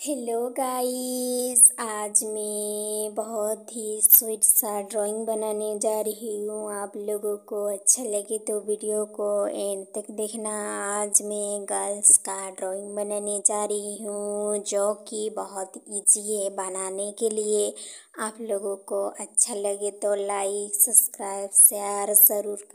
Hello guys आज मैं बहुत ही स्वीट सा ड्राइंग बनाने जा रही हूँ। आप लोगों को अच्छा लगे तो वीडियो को एंड तक देखना। आज मैं गर्ल्स का ड्राइंग बनाने जा रही हूँ, जो कि बहुत इजी है बनाने के लिए। आप लोगों को अच्छा लगे तो लाइक सब्सक्राइब शेयर ज़रूर